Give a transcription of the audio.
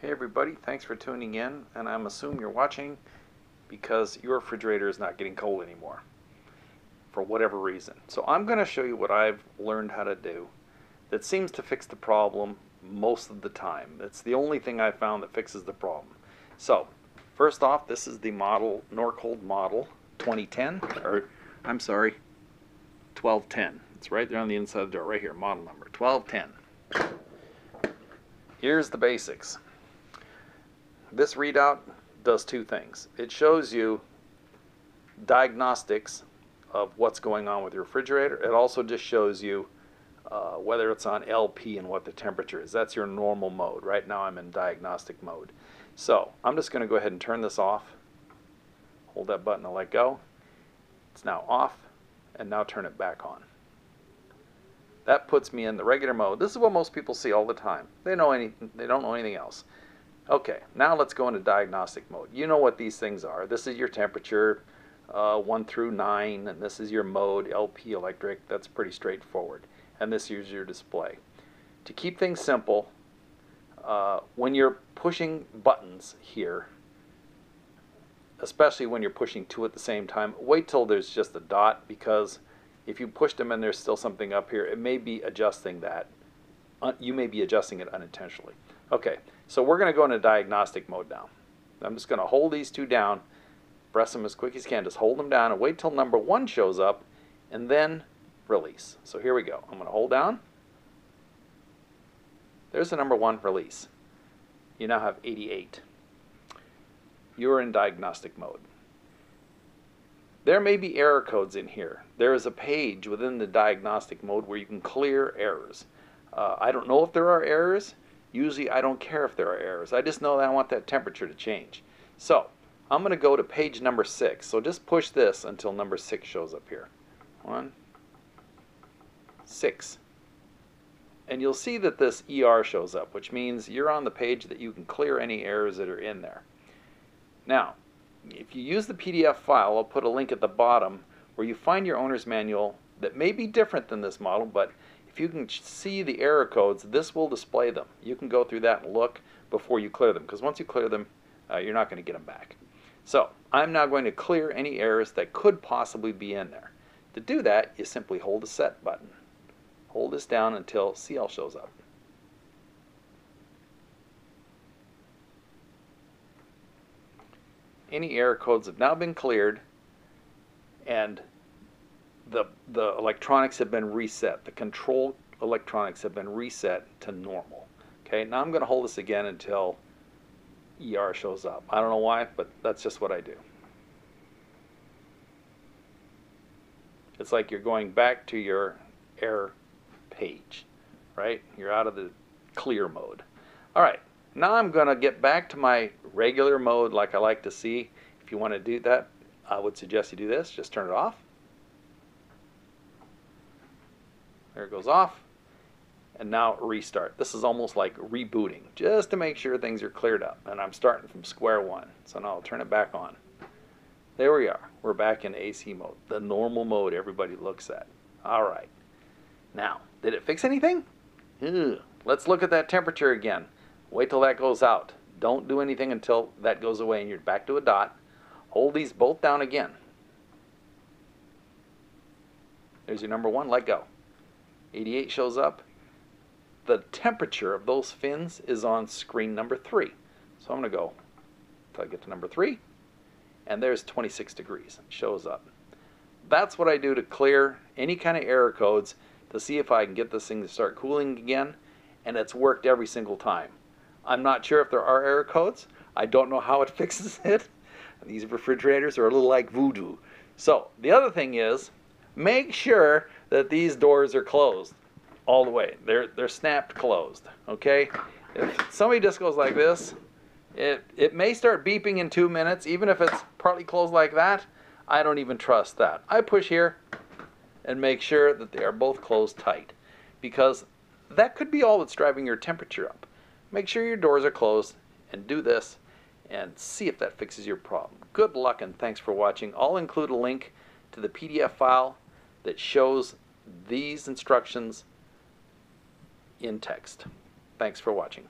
Hey everybody, thanks for tuning in, and I'm assuming you're watching because your refrigerator is not getting cold anymore for whatever reason. So I'm going to show you what I've learned how to do that seems to fix the problem most of the time. It's the only thing I've found that fixes the problem. So first off, this is the model Norcold model 2010, or I'm sorry, 1210. It's right there on the inside of the door, right here, model number 1210. Here's the basics. This readout does two things. It shows you diagnostics of what's going on with your refrigerator. It also just shows you uh, whether it's on LP and what the temperature is. That's your normal mode. Right now I'm in diagnostic mode. So I'm just going to go ahead and turn this off. Hold that button to let go. It's now off and now turn it back on. That puts me in the regular mode. This is what most people see all the time. They know any they don't know anything else. Okay, now let's go into diagnostic mode. You know what these things are. This is your temperature, uh, 1 through 9, and this is your mode, LP electric. That's pretty straightforward. And this is your display. To keep things simple, uh, when you're pushing buttons here, especially when you're pushing two at the same time, wait till there's just a dot because if you push them and there's still something up here, it may be adjusting that. You may be adjusting it unintentionally. Okay, so we're going to go into diagnostic mode now. I'm just going to hold these two down, press them as quick as you can. Just hold them down and wait till number one shows up, and then release. So here we go. I'm going to hold down. There's the number one release. You now have 88. You're in diagnostic mode. There may be error codes in here. There is a page within the diagnostic mode where you can clear errors. Uh, I don't know if there are errors. Usually I don't care if there are errors. I just know that I want that temperature to change. So I'm going to go to page number 6. So just push this until number 6 shows up here. 1, 6. And you'll see that this ER shows up, which means you're on the page that you can clear any errors that are in there. Now, if you use the PDF file, I'll put a link at the bottom where you find your owner's manual that may be different than this model, but if you can see the error codes, this will display them. You can go through that and look before you clear them, because once you clear them, uh, you're not going to get them back. So I'm now going to clear any errors that could possibly be in there. To do that, you simply hold the set button. Hold this down until CL shows up. Any error codes have now been cleared and the, the electronics have been reset. The control electronics have been reset to normal. Okay, now I'm going to hold this again until ER shows up. I don't know why, but that's just what I do. It's like you're going back to your error page, right? You're out of the clear mode. All right, now I'm going to get back to my regular mode like I like to see. If you want to do that, I would suggest you do this. Just turn it off. There it goes off. And now restart. This is almost like rebooting, just to make sure things are cleared up. And I'm starting from square one. So now I'll turn it back on. There we are. We're back in AC mode, the normal mode everybody looks at. All right. Now, did it fix anything? Ugh. Let's look at that temperature again. Wait till that goes out. Don't do anything until that goes away and you're back to a dot. Hold these both down again. There's your number one, let go. 88 shows up. The temperature of those fins is on screen number three. So I'm going to go until I get to number three. And there's 26 degrees. It shows up. That's what I do to clear any kind of error codes to see if I can get this thing to start cooling again. And it's worked every single time. I'm not sure if there are error codes. I don't know how it fixes it. These refrigerators are a little like voodoo. So the other thing is, make sure that these doors are closed all the way. They're they're snapped closed. Okay. If somebody just goes like this, it it may start beeping in two minutes, even if it's partly closed like that. I don't even trust that. I push here and make sure that they are both closed tight, because that could be all that's driving your temperature up. Make sure your doors are closed and do this and see if that fixes your problem. Good luck and thanks for watching. I'll include a link to the PDF file that shows these instructions in text. Thanks for watching.